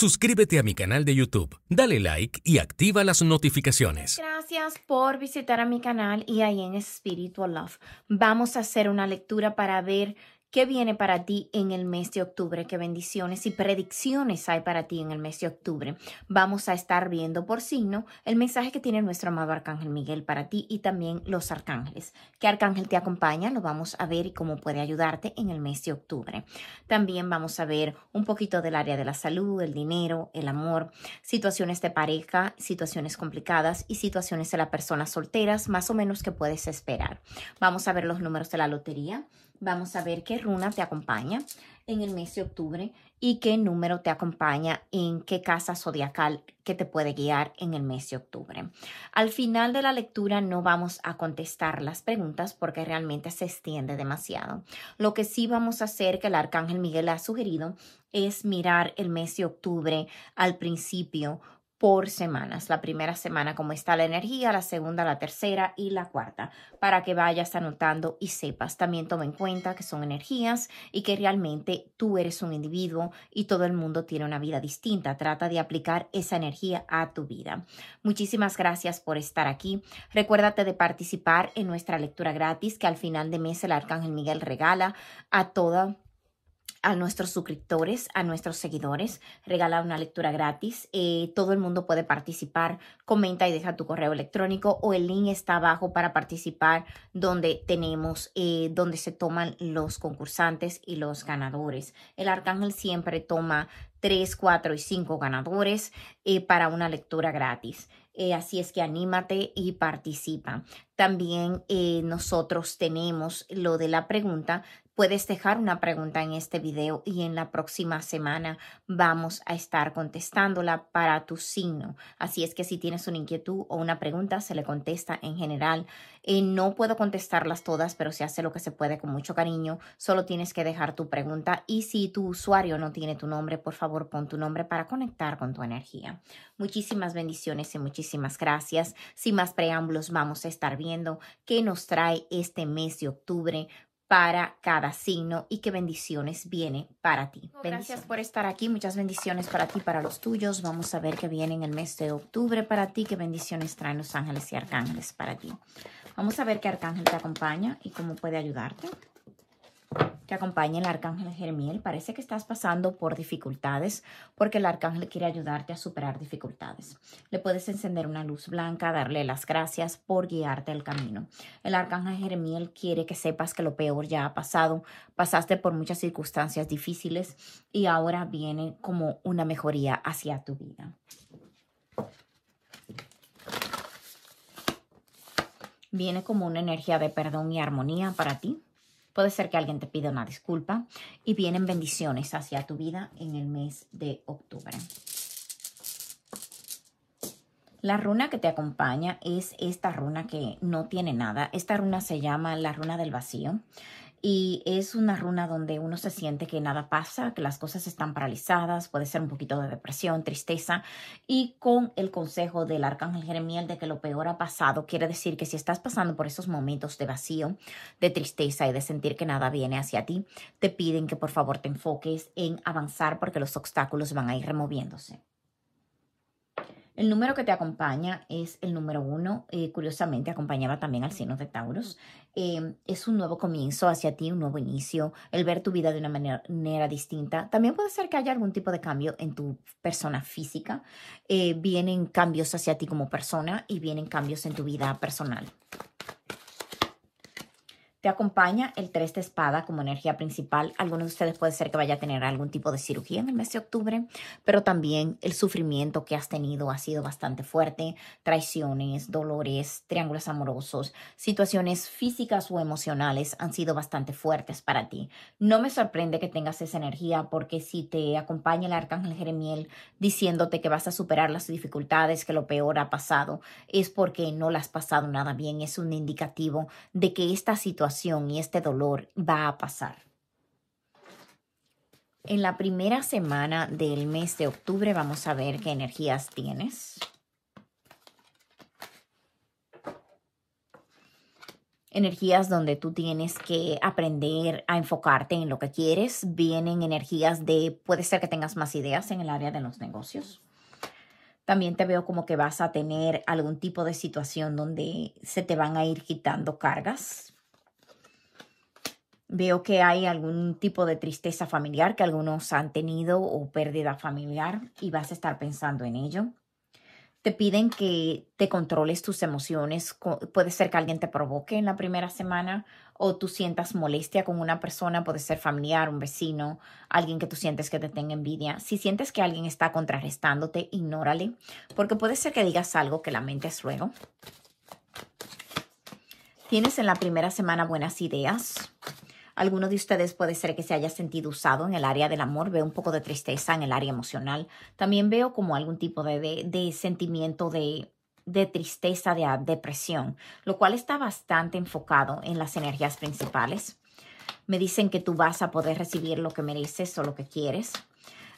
Suscríbete a mi canal de YouTube, dale like y activa las notificaciones. Gracias por visitar a mi canal y ahí en Spiritual Love vamos a hacer una lectura para ver ¿Qué viene para ti en el mes de octubre? ¿Qué bendiciones y predicciones hay para ti en el mes de octubre? Vamos a estar viendo por signo el mensaje que tiene nuestro amado Arcángel Miguel para ti y también los arcángeles. ¿Qué arcángel te acompaña? Lo vamos a ver y cómo puede ayudarte en el mes de octubre. También vamos a ver un poquito del área de la salud, el dinero, el amor, situaciones de pareja, situaciones complicadas y situaciones de las personas solteras, más o menos que puedes esperar. Vamos a ver los números de la lotería Vamos a ver qué runa te acompaña en el mes de octubre y qué número te acompaña en qué casa zodiacal que te puede guiar en el mes de octubre. Al final de la lectura no vamos a contestar las preguntas porque realmente se extiende demasiado. Lo que sí vamos a hacer que el arcángel Miguel ha sugerido es mirar el mes de octubre al principio por semanas. La primera semana cómo está la energía, la segunda, la tercera y la cuarta, para que vayas anotando y sepas. También toma en cuenta que son energías y que realmente tú eres un individuo y todo el mundo tiene una vida distinta. Trata de aplicar esa energía a tu vida. Muchísimas gracias por estar aquí. Recuérdate de participar en nuestra lectura gratis que al final de mes el Arcángel Miguel regala a toda a nuestros suscriptores, a nuestros seguidores, regala una lectura gratis. Eh, todo el mundo puede participar. Comenta y deja tu correo electrónico o el link está abajo para participar donde tenemos, eh, donde se toman los concursantes y los ganadores. El arcángel siempre toma 3, 4 y 5 ganadores eh, para una lectura gratis. así es que anímate y participa. También nosotros tenemos lo de la pregunta Puedes dejar una pregunta en este video y en la próxima semana vamos a estar contestándola para tu signo. Así es que si tienes una inquietud o una pregunta, se le contesta en general. Eh, no puedo contestarlas todas, pero se hace lo que se puede con mucho cariño. Solo tienes que dejar tu pregunta y si tu usuario no tiene tu nombre, por favor pon tu nombre para conectar con tu energía. Muchísimas bendiciones y muchísimas gracias. Sin más preámbulos, vamos a estar qué nos trae este mes de octubre para cada signo y qué bendiciones viene para ti. Gracias por estar aquí, muchas bendiciones para ti, para los tuyos. Vamos a ver qué viene en el mes de octubre para ti, qué bendiciones traen los ángeles y arcángeles para ti. Vamos a ver qué arcángel te acompaña y cómo puede ayudarte. Te acompaña el arcángel Jeremiel. Parece que estás pasando por dificultades porque el arcángel quiere ayudarte a superar dificultades. Le puedes encender una luz blanca, darle las gracias por guiarte el camino. El arcángel Jeremiel quiere que sepas que lo peor ya ha pasado. Pasaste por muchas circunstancias difíciles y ahora viene como una mejoría hacia tu vida. Viene como una energía de perdón y armonía para ti Puede ser que alguien te pida una disculpa y vienen bendiciones hacia tu vida en el mes de octubre. La runa que te acompaña es esta runa que no tiene nada. Esta runa se llama la runa del vacío y es una runa donde uno se siente que nada pasa, que las cosas están paralizadas, puede ser un poquito de depresión, tristeza y con el consejo del arcángel Jeremiel de que lo peor ha pasado, quiere decir que si estás pasando por esos momentos de vacío, de tristeza y de sentir que nada viene hacia ti, te piden que por favor te enfoques en avanzar porque los obstáculos van a ir removiéndose. El número que te acompaña es el número uno. Eh, curiosamente, acompañaba también al signo de Taurus. Em, es un nuevo comienzo hacia ti, un nuevo inicio, el ver tu vida de una manera, distinta. También puede ser que haya algún tipo de cambio en tu persona física. Eh, vienen cambios hacia ti como persona y vienen cambios en tu vida personal. Te acompaña el tres de espada como energía principal. Algunos de ustedes puede ser que vaya a tener algún tipo de cirugía en el mes de octubre, pero también el sufrimiento que has tenido ha sido bastante fuerte. Traiciones, dolores, triángulos amorosos, situaciones físicas o emocionales han sido bastante fuertes para ti. No me sorprende que tengas esa energía porque si te acompaña el arcángel Jeremiel diciéndote que vas a superar las dificultades, que lo peor ha pasado, es porque no las has pasado nada bien. Es un indicativo de que esta situación y este dolor va a pasar. En la primera semana del mes de octubre vamos a ver qué energías tienes. energías donde tú tienes que aprender a enfocarte en lo que quieres. Vienen energías de, puede ser que tengas más ideas en el área de los negocios. También te veo como que vas a tener algún tipo de situación donde se te van a ir quitando cargas. Veo que hay algún tipo de tristeza familiar que algunos han tenido o pérdida familiar y vas a estar pensando en ello te piden que te controles tus emociones. Puede ser que alguien te provoque en la primera semana o tú sientas molestia con una persona, puede ser familiar, un vecino, alguien que tú sientes que te tenga envidia. Si sientes que alguien está contrarrestándote, ignórale, porque puede ser que digas algo que lamentes luego. Tienes en la primera semana buenas ideas, Alguno de ustedes puede ser que se haya sentido usado en el área del amor. Veo un poco de tristeza en el área emocional. También veo como algún tipo de, de, sentimiento de, de tristeza, de depresión, lo cual está bastante enfocado en las energías principales. Me dicen que tú vas a poder recibir lo que mereces o lo que quieres.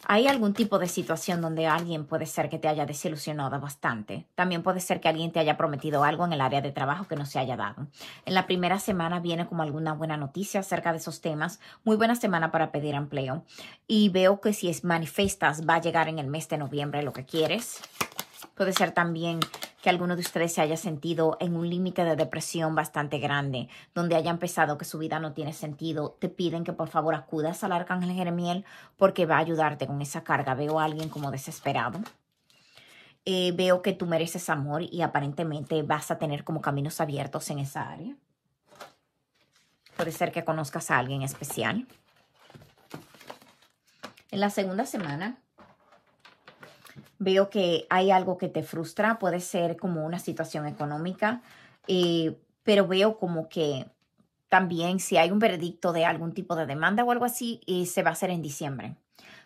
¿Hay algún tipo de situación donde alguien puede ser que te haya desilusionado bastante? También puede ser que alguien te haya prometido algo en el área de trabajo que no se haya dado. En la primera semana viene como alguna buena noticia acerca de esos temas. Muy buena semana para pedir empleo. Y veo que si es manifestas va a llegar en el mes de noviembre lo que quieres. Puede ser también que alguno de ustedes se haya sentido en un límite de depresión bastante grande, donde haya empezado que su vida no tiene sentido, te piden que por favor acudas al arcángel Jeremiel porque va a ayudarte con esa carga. Veo a alguien como desesperado. Eh, veo que tú mereces amor y aparentemente vas a tener como caminos abiertos en esa área. Puede ser que conozcas a alguien especial. En la segunda semana veo que hay algo que te frustra, puede ser como una situación económica, eh, pero veo como que también si hay un veredicto de algún tipo de demanda o algo así, eh, se va a hacer en diciembre,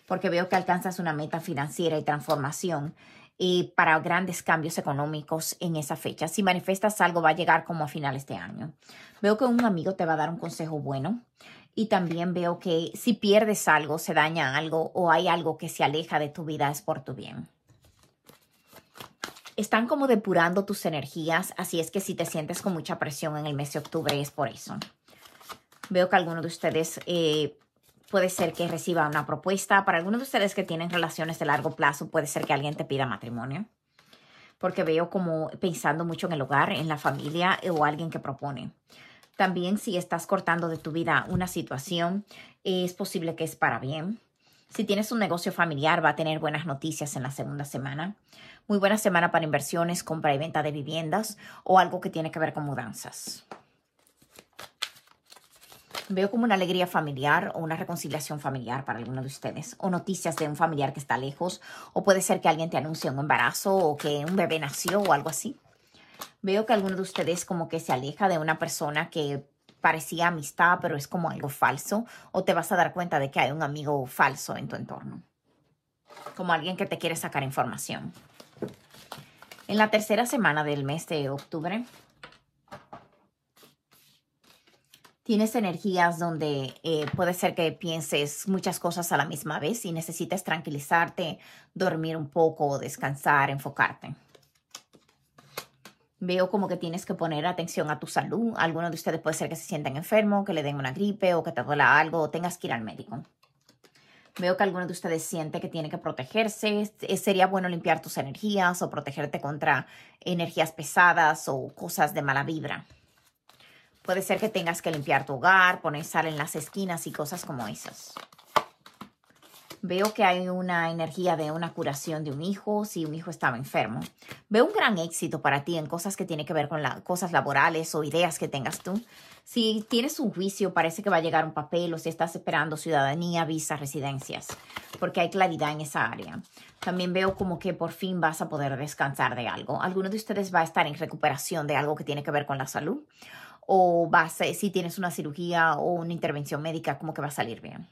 porque veo que alcanzas una meta financiera y transformación eh, para grandes cambios económicos en esa fecha. Si manifestas algo, va a llegar como a finales de año. Veo que un amigo te va a dar un consejo bueno. Y también veo que si pierdes algo, se daña algo o hay algo que se aleja de tu vida, es por tu bien están como depurando tus energías, así es que si te sientes con mucha presión en el mes de octubre es por eso. Veo que alguno de ustedes eh, puede ser que reciba una propuesta. Para algunos de ustedes que tienen relaciones de largo plazo, puede ser que alguien te pida matrimonio. Porque veo como pensando mucho en el hogar, en la familia o alguien que propone. También si estás cortando de tu vida una situación, es posible que es para bien. Si tienes un negocio familiar, va a tener buenas noticias en la segunda semana. Muy buena semana para inversiones, compra y venta de viviendas o algo que tiene que ver con mudanzas. Veo como una alegría familiar o una reconciliación familiar para alguno de ustedes, o noticias de un familiar que está lejos, o puede ser que alguien te anuncie un embarazo o que un bebé nació o algo así. Veo que alguno de ustedes como que se aleja de una persona que parecía amistad, pero es como algo falso, o te vas a dar cuenta de que hay un amigo falso en tu entorno, como alguien que te quiere sacar información. En la tercera semana del mes de octubre, tienes energías donde eh, puede ser que pienses muchas cosas a la misma vez y necesites tranquilizarte, dormir un poco, descansar, enfocarte. Veo como que tienes que poner atención a tu salud. Algunos de ustedes puede ser que se sientan enfermos, que le den una gripe o que te duela algo o tengas que ir al médico. Veo que algunos de ustedes siente que tiene que protegerse. Sería bueno limpiar tus energías o protegerte contra energías pesadas o cosas de mala vibra. Puede ser que tengas que limpiar tu hogar, poner sal en las esquinas y cosas como esas. Veo que hay una energía de una curación de un hijo, si un hijo estaba enfermo. Veo un gran éxito para ti en cosas que tienen que ver con las cosas laborales o ideas que tengas tú. Si tienes un juicio, parece que va a llegar un papel o si estás esperando ciudadanía, visa, residencias, porque hay claridad en esa área. También veo como que por fin vas a poder descansar de algo. Alguno de ustedes va a estar en recuperación de algo que tiene que ver con la salud o va a si tienes una cirugía o una intervención médica, como que va a salir bien.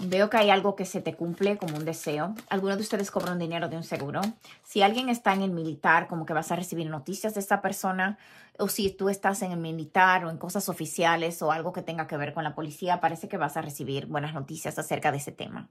Veo que hay algo que se te cumple como un deseo. Algunos de ustedes cobran dinero de un seguro. Si alguien está en el militar, como que vas a recibir noticias de esta persona. O si tú estás en el militar o en cosas oficiales o algo que tenga que ver con la policía, parece que vas a recibir buenas noticias acerca de ese tema.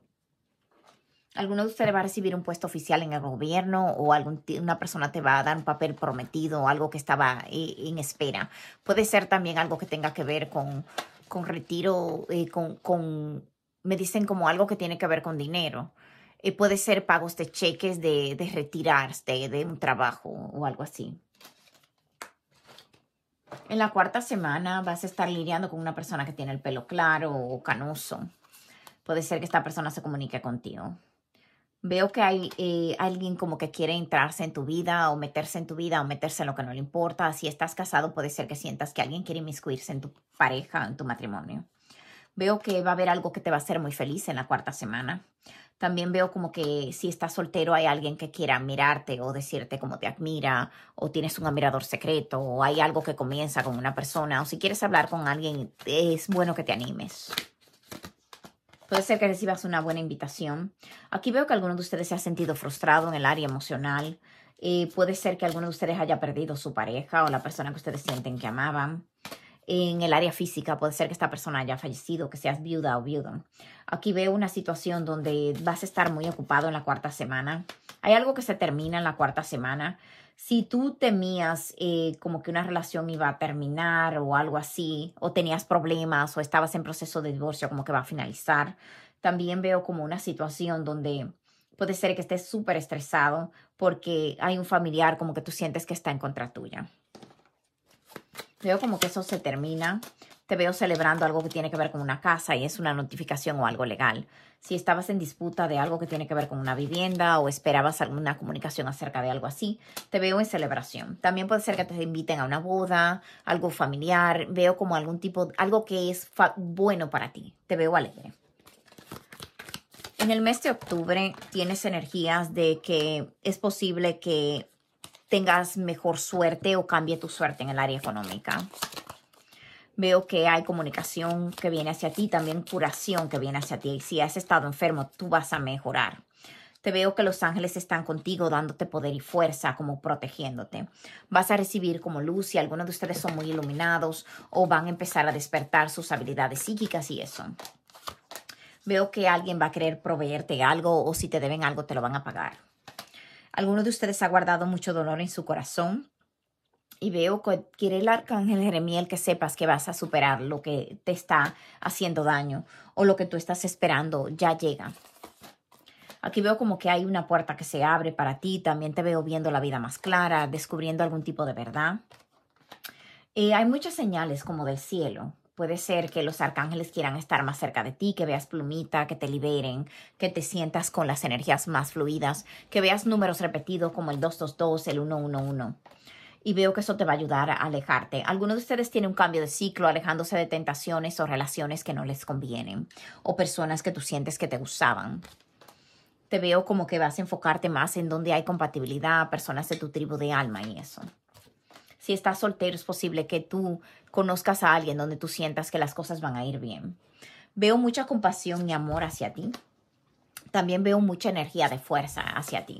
Alguno de ustedes va a recibir un puesto oficial en el gobierno o algún, una persona te va a dar un papel prometido o algo que estaba eh, en espera. Puede ser también algo que tenga que ver con, con retiro, eh, con, con, me dicen como algo que tiene que ver con dinero. Eh, puede ser pagos de cheques de, de retirarse de un trabajo o algo así. En la cuarta semana vas a estar lidiando con una persona que tiene el pelo claro o canoso. Puede ser que esta persona se comunique contigo. Veo que hay eh, alguien como que quiere entrarse en tu vida o meterse en tu vida o meterse en lo que no le importa. Si estás casado, puede ser que sientas que alguien quiere inmiscuirse en tu pareja, en tu matrimonio. Veo que va a haber algo que te va a hacer muy feliz en la cuarta semana. También veo como que si estás soltero hay alguien que quiera mirarte o decirte cómo te admira o tienes un admirador secreto o hay algo que comienza con una persona o si quieres hablar con alguien es bueno que te animes. Puede ser que recibas una buena invitación. Aquí veo que alguno de ustedes se ha sentido frustrado en el área emocional. Eh, puede ser que alguno de ustedes haya perdido su pareja o la persona que ustedes sienten que amaban. En el área física puede ser que esta persona haya fallecido, que seas viuda o viudo. Aquí veo una situación donde vas a estar muy ocupado en la cuarta semana. Hay algo que se termina en la cuarta semana si tú temías eh, como que una relación iba a terminar o algo así, o tenías problemas o estabas en proceso de divorcio como que va a finalizar, también veo como una situación donde puede ser que estés súper estresado porque hay un familiar como que tú sientes que está en contra tuya. Veo como que eso se termina te veo celebrando algo que tiene que ver con una casa y es una notificación o algo legal. Si estabas en disputa de algo que tiene que ver con una vivienda o esperabas alguna comunicación acerca de algo así, te veo en celebración. También puede ser que te inviten a una boda, algo familiar, veo como algún tipo, algo que es bueno para ti. Te veo alegre. En el mes de octubre tienes energías de que es posible que tengas mejor suerte o cambie tu suerte en el área económica. Veo que hay comunicación que viene hacia ti, también curación que viene hacia ti. Si has estado enfermo, tú vas a mejorar. Te veo que los ángeles están contigo dándote poder y fuerza, como protegiéndote. Vas a recibir como luz si algunos de ustedes son muy iluminados o van a empezar a despertar sus habilidades psíquicas y eso. Veo que alguien va a querer proveerte algo o si te deben algo te lo van a pagar. Algunos de ustedes ha guardado mucho dolor en su corazón y veo que quiere el arcángel Jeremiel que sepas que vas a superar lo que te está haciendo daño o lo que tú estás esperando ya llega. Aquí veo como que hay una puerta que se abre para ti, también te veo viendo la vida más clara, descubriendo algún tipo de verdad. Y hay muchas señales como del cielo. Puede ser que los arcángeles quieran estar más cerca de ti, que veas plumita, que te liberen, que te sientas con las energías más fluidas, que veas números repetidos como el 222, el 111 y veo que eso te va a ayudar a alejarte. Algunos de ustedes tienen un cambio de ciclo, alejándose de tentaciones o relaciones que no les convienen o personas que tú sientes que te usaban. Te veo como que vas a enfocarte más en donde hay compatibilidad, personas de tu tribu de alma y eso. Si estás soltero, es posible que tú conozcas a alguien donde tú sientas que las cosas van a ir bien. Veo mucha compasión y amor hacia ti. También veo mucha energía de fuerza hacia ti.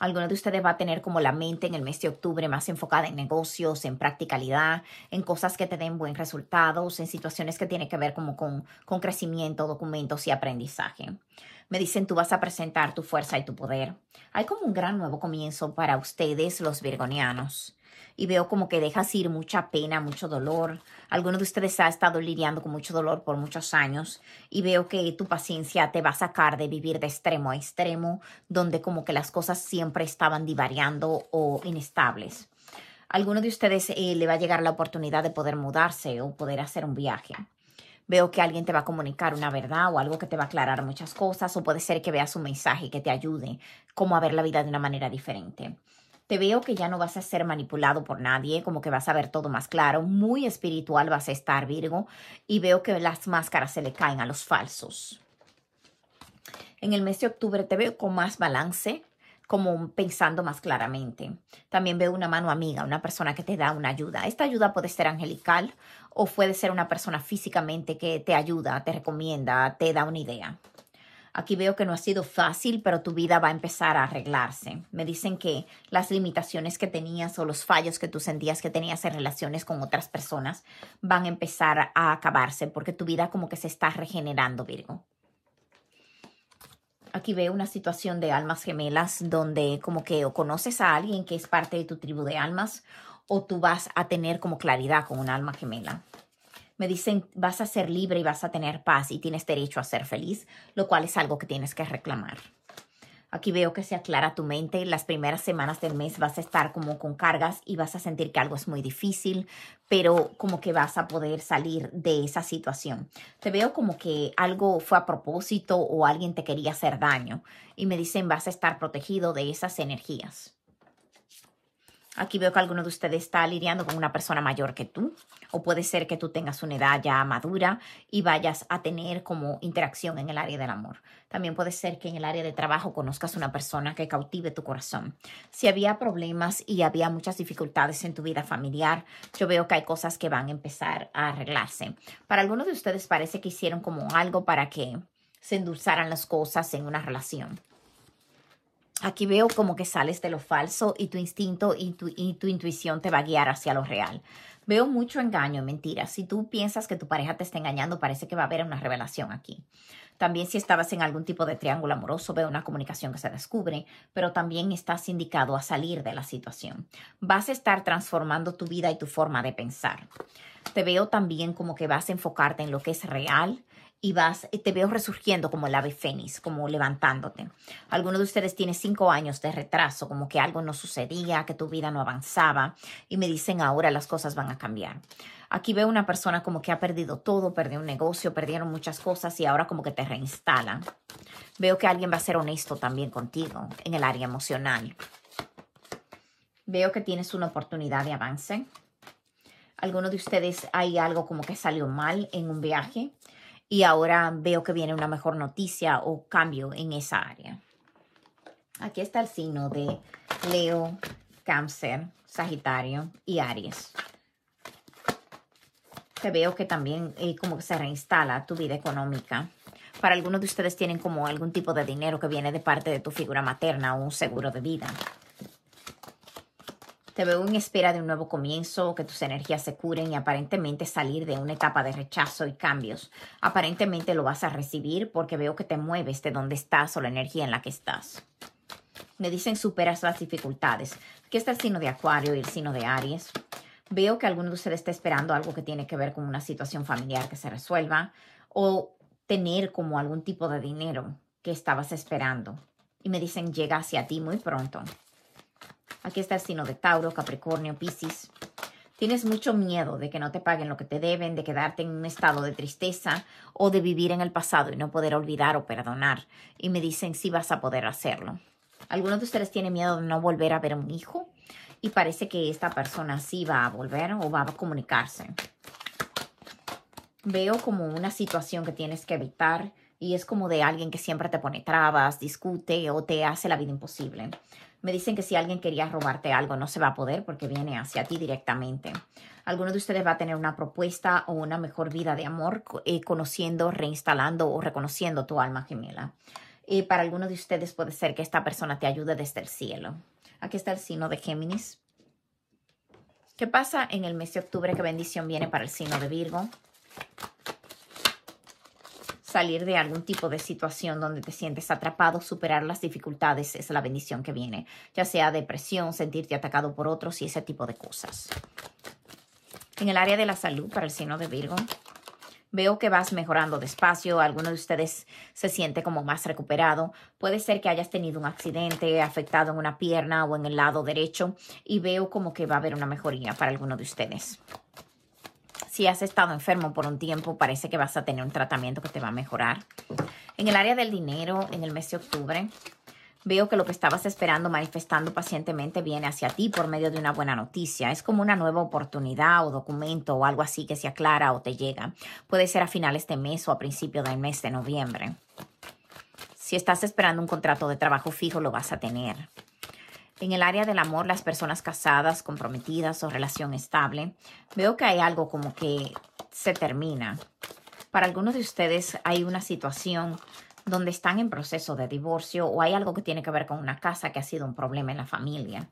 Algunos de ustedes va a tener como la mente en el mes de octubre más enfocada en negocios, en practicalidad, en cosas que te den buen resultados, en situaciones que tienen que ver como con, con crecimiento, documentos y aprendizaje. Me dicen, tú vas a presentar tu fuerza y tu poder. Hay como un gran nuevo comienzo para ustedes, los virgonianos y veo como que dejas ir mucha pena, mucho dolor. Algunos de ustedes ha estado lidiando con mucho dolor por muchos años y veo que tu paciencia te va a sacar de vivir de extremo a extremo, donde como que las cosas siempre estaban divariando o inestables. alguno de ustedes eh, le va a llegar la oportunidad de poder mudarse o poder hacer un viaje. Veo que alguien te va a comunicar una verdad o algo que te va a aclarar muchas cosas o puede ser que veas un mensaje que te ayude como a ver la vida de una manera diferente. Te veo que ya no vas a ser manipulado por nadie, como que vas a ver todo más claro, muy espiritual vas a estar, Virgo, y veo que las máscaras se le caen a los falsos. En el mes de octubre te veo con más balance, como pensando más claramente. También veo una mano amiga, una persona que te da una ayuda. Esta ayuda puede ser angelical o puede ser una persona físicamente que te ayuda, te recomienda, te da una idea. Aquí veo que no ha sido fácil, pero tu vida va a empezar a arreglarse. Me dicen que las limitaciones que tenías o los fallos que tú sentías que tenías en relaciones con otras personas van a empezar a acabarse porque tu vida como que se está regenerando, Virgo. Aquí veo una situación de almas gemelas donde como que o conoces a alguien que es parte de tu tribu de almas o tú vas a tener como claridad con un alma gemela. Me dicen, vas a ser libre y vas a tener paz y tienes derecho a ser feliz, lo cual es algo que tienes que reclamar. Aquí veo que se aclara tu mente. Las primeras semanas del mes vas a estar como con cargas y vas a sentir que algo es muy difícil, pero como que vas a poder salir de esa situación. Te veo como que algo fue a propósito o alguien te quería hacer daño y me dicen vas a estar protegido de esas energías. Aquí veo que alguno de ustedes está lidiando con una persona mayor que tú, o puede ser que tú tengas una edad ya madura y vayas a tener como interacción en el área del amor. También puede ser que en el área de trabajo conozcas una persona que cautive tu corazón. Si había problemas y había muchas dificultades en tu vida familiar, yo veo que hay cosas que van a empezar a arreglarse. Para algunos de ustedes parece que hicieron como algo para que se endulzaran las cosas en una relación. Aquí veo como que sales de lo falso y tu instinto y tu, intuición te va a guiar hacia lo real. Veo mucho engaño y mentiras. Si tú piensas que tu pareja te está engañando, parece que va a haber una revelación aquí. También si estabas en algún tipo de triángulo amoroso, veo una comunicación que se descubre, pero también estás indicado a salir de la situación. Vas a estar transformando tu vida y tu forma de pensar. Te veo también como que vas a enfocarte en lo que es real, y vas, te veo resurgiendo como el ave fénix, como levantándote. Algunos de ustedes tienen cinco años de retraso, como que algo no sucedía, que tu vida no avanzaba y me dicen ahora las cosas van a cambiar. Aquí veo una persona como que ha perdido todo, perdió un negocio, perdieron muchas cosas y ahora como que te reinstalan. Veo que alguien va a ser honesto también contigo en el área emocional. Veo que tienes una oportunidad de avance. Algunos de ustedes hay algo como que salió mal en un viaje y ahora veo que viene una mejor noticia o cambio en esa área. Aquí está el signo de Leo, Cáncer, Sagitario y Aries. Te veo que también eh, como que se reinstala tu vida económica. Para algunos de ustedes tienen como algún tipo de dinero que viene de parte de tu figura materna o un seguro de vida. Te veo en espera de un nuevo comienzo, que tus energías se curen y aparentemente salir de una etapa de rechazo y cambios. Aparentemente lo vas a recibir porque veo que te mueves de donde estás o la energía en la que estás. Me dicen superas las dificultades. Aquí está el signo de Acuario y el signo de Aries. Veo que alguno de ustedes está esperando algo que tiene que ver con una situación familiar que se resuelva o tener como algún tipo de dinero que estabas esperando. Y me dicen llega hacia ti muy pronto. Aquí está el signo de Tauro, Capricornio, Piscis. Tienes mucho miedo de que no te paguen lo que te deben, de quedarte en un estado de tristeza o de vivir en el pasado y no poder olvidar o perdonar. Y me dicen si vas a poder hacerlo. Algunos de ustedes tienen miedo de no volver a ver a un hijo y parece que esta persona sí va a volver o va a comunicarse. Veo como una situación que tienes que evitar y es como de alguien que siempre te pone trabas, discute o te hace la vida imposible. Me dicen que si alguien quería robarte algo no se va a poder porque viene hacia ti directamente. Alguno de ustedes va a tener una propuesta o una mejor vida de amor eh, conociendo, reinstalando o reconociendo tu alma gemela. Y para algunos de ustedes puede ser que esta persona te ayude desde el cielo. Aquí está el signo de Géminis. ¿Qué pasa en el mes de octubre? ¿Qué bendición viene para el signo de Virgo? Salir de algún tipo de situación donde te sientes atrapado, superar las dificultades es la bendición que viene, ya sea depresión, sentirte atacado por otros y ese tipo de cosas. En el área de la salud, para el signo de Virgo, veo que vas mejorando despacio, alguno de ustedes se siente como más recuperado, puede ser que hayas tenido un accidente afectado en una pierna o en el lado derecho y veo como que va a haber una mejoría para alguno de ustedes. Si has estado enfermo por un tiempo, parece que vas a tener un tratamiento que te va a mejorar. En el área del dinero, en el mes de octubre, veo que lo que estabas esperando, manifestando pacientemente, viene hacia ti por medio de una buena noticia. Es como una nueva oportunidad o documento o algo así que se aclara o te llega. Puede ser a finales de mes o a principio del mes de noviembre. Si estás esperando un contrato de trabajo fijo, lo vas a tener. En el área del amor, las personas casadas, comprometidas o relación estable, veo que hay algo como que se termina. Para algunos de ustedes hay una situación donde están en proceso de divorcio o hay algo que tiene que ver con una casa que ha sido un problema en la familia.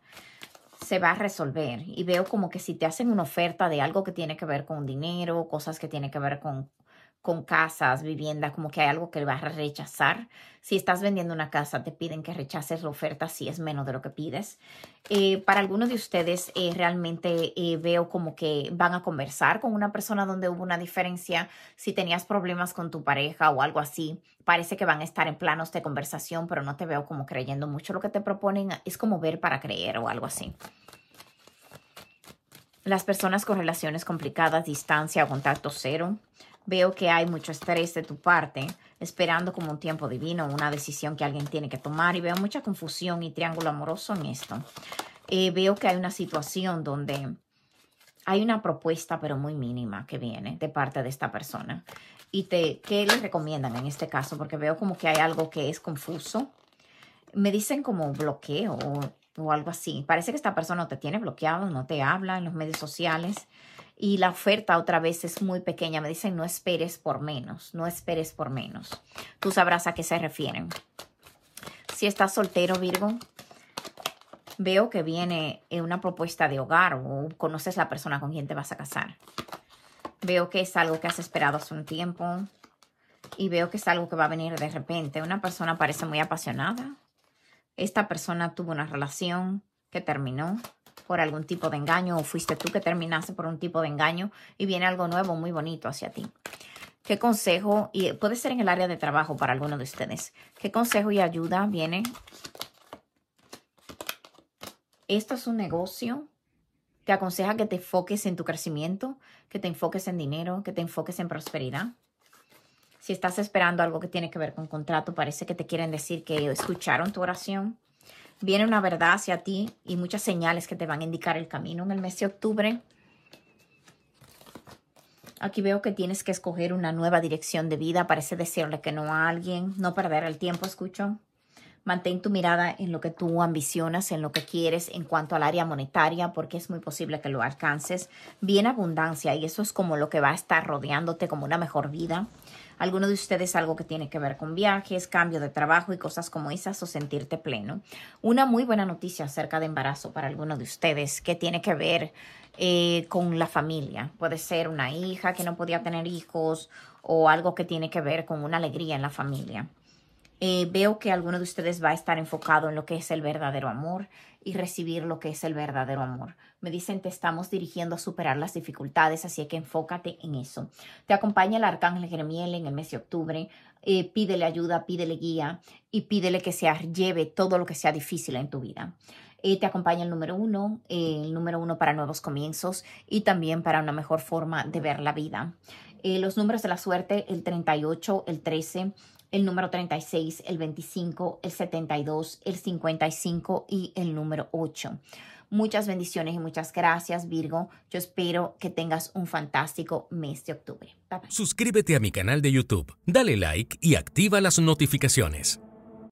Se va a resolver y veo como que si te hacen una oferta de algo que tiene que ver con dinero, cosas que tienen que ver con con casas, vivienda, como que hay algo que vas a rechazar. Si estás vendiendo una casa, te piden que rechaces la oferta si es menos de lo que pides. Eh, para algunos de ustedes, eh, realmente eh, veo como que van a conversar con una persona donde hubo una diferencia. Si tenías problemas con tu pareja o algo así, parece que van a estar en planos de conversación, pero no te veo como creyendo mucho lo que te proponen. Es como ver para creer o algo así. Las personas con relaciones complicadas, distancia o contacto cero, veo que hay mucho estrés de tu parte, esperando como un tiempo divino, una decisión que alguien tiene que tomar y veo mucha confusión y triángulo amoroso en esto. Eh, veo que hay una situación donde hay una propuesta, pero muy mínima, que viene de parte de esta persona. ¿Y te, qué les recomiendan en este caso? Porque veo como que hay algo que es confuso. Me dicen como bloqueo o, o algo así. Parece que esta persona te tiene bloqueado, no te habla en los medios sociales y la oferta otra vez es muy pequeña. Me dicen no esperes por menos, no esperes por menos. Tú sabrás a qué se refieren. Si estás soltero, Virgo, veo que viene una propuesta de hogar o conoces la persona con quien te vas a casar. Veo que es algo que has esperado hace un tiempo y veo que es algo que va a venir de repente. Una persona parece muy apasionada. Esta persona tuvo una relación que terminó por algún tipo de engaño o fuiste tú que terminaste por un tipo de engaño y viene algo nuevo muy bonito hacia ti. ¿Qué consejo, y puede ser en el área de trabajo para alguno de ustedes, qué consejo y ayuda viene? Esto es un negocio que aconseja que te enfoques en tu crecimiento, que te enfoques en dinero, que te enfoques en prosperidad. Si estás esperando algo que tiene que ver con contrato, parece que te quieren decir que escucharon tu oración Viene una verdad hacia ti y muchas señales que te van a indicar el camino en el mes de octubre. Aquí veo que tienes que escoger una nueva dirección de vida. Parece decirle que no a alguien, no perder el tiempo, escucho. Mantén tu mirada en lo que tú ambicionas, en lo que quieres en cuanto al área monetaria, porque es muy posible que lo alcances. Viene abundancia y eso es como lo que va a estar rodeándote como una mejor vida alguno de ustedes algo que tiene que ver con viajes, cambio de trabajo y cosas como esas o sentirte pleno. Una muy buena noticia acerca de embarazo para alguno de ustedes que tiene que ver eh, con la familia. Puede ser una hija que no podía tener hijos o algo que tiene que ver con una alegría en la familia. Eh, veo que alguno de ustedes va a estar enfocado en lo que es el verdadero amor y recibir lo que es el verdadero amor. Me dicen, te estamos dirigiendo a superar las dificultades, así que enfócate en eso. Te acompaña el arcángel Jeremiel en el mes de octubre. Eh, pídele ayuda, pídele guía y pídele que se lleve todo lo que sea difícil en tu vida. Eh, te acompaña el número uno, el número uno para nuevos comienzos y también para una mejor forma de ver la vida. los números de la suerte, el 38, el 13, el número 36, el 25, el 72, el 55 y el número 8. Muchas bendiciones y muchas gracias, Virgo. Yo espero que tengas un fantástico mes de octubre. Suscríbete a mi canal de YouTube, dale like y activa las notificaciones.